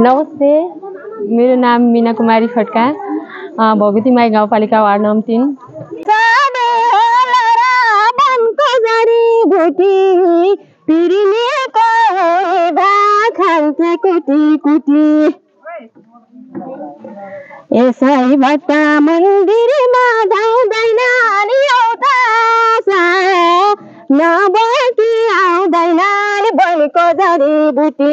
नमस्ते मेरो नाम मिना कुमारी खड्का अ, भगवती माई गाउँपालिका वार्ड नम्बर तिन। कुटी यसैबाट मन्दिरमा जाउँदैन नि एउटा नबकी आउँदैन नि बनको जडीबुटी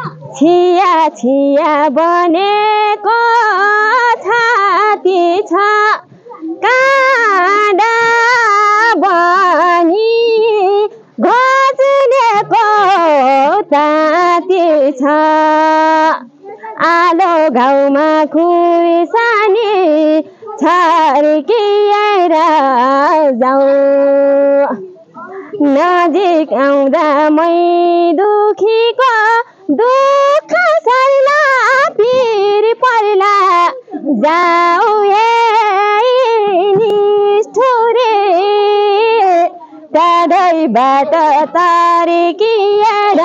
छिया छिया बनेको छाती छ। काँडा बनी ताती छ। आलो घाउमा खुर्सानी छर्किएर जाउँ। नजिक आउँदा मै दुखीको दुःख छैन फेरि पहिला जाऊ निष्ठुरे। टाढैबाट तारिकिएर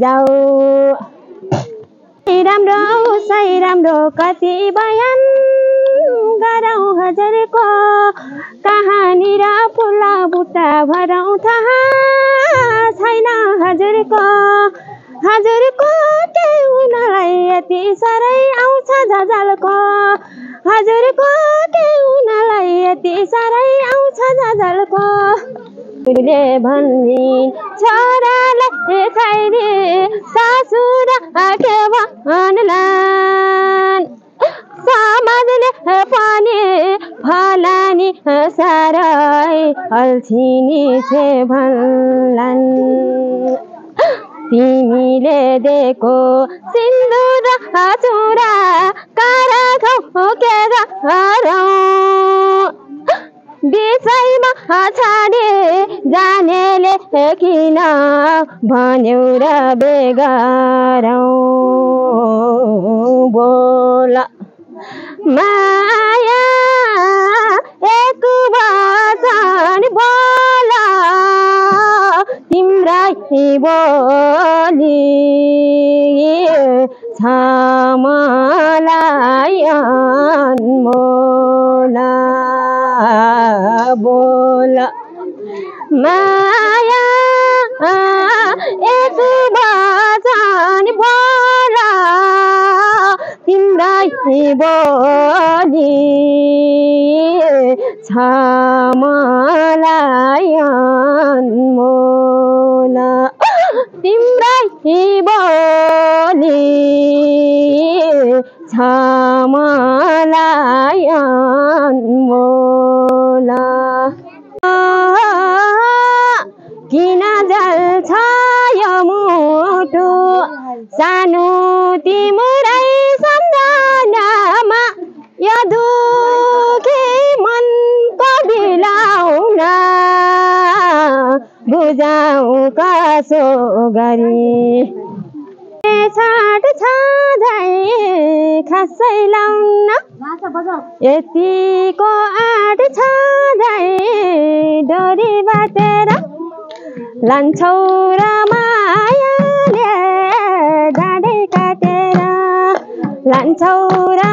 जाऊ राम्रो उसै राम्रो कति बयान गरौँ हजुरको कहानी र फुला बुट्टा भरौँ थाहा छैन हजुरको। यति साह्रै आउँछ झझल्को ले भनिन् छोरालाई खाइदे सासु र के भन्लान् समाजले पनि फलानी साह्रै अल्छिनी छे भन्लान्। तिमीले दिएको सिन्दुर चुरा कारा खोकेर बिचैमा छाडे जानेले किन भन्यौ र बेगरौ बोल। माया एक वचन बोल तिम्रै बोली। छ मलाई अनमोल बोल। माया एक वचन बोल। तिम्रै बोली। छ मलाई अनमोल बुझाउ कसो गरी। छाट छँदै खासै लाउन यतिको आँट छँदै डोरी बाटेर लान्छौ र मायाले डाँडै काटेर लान्छौ र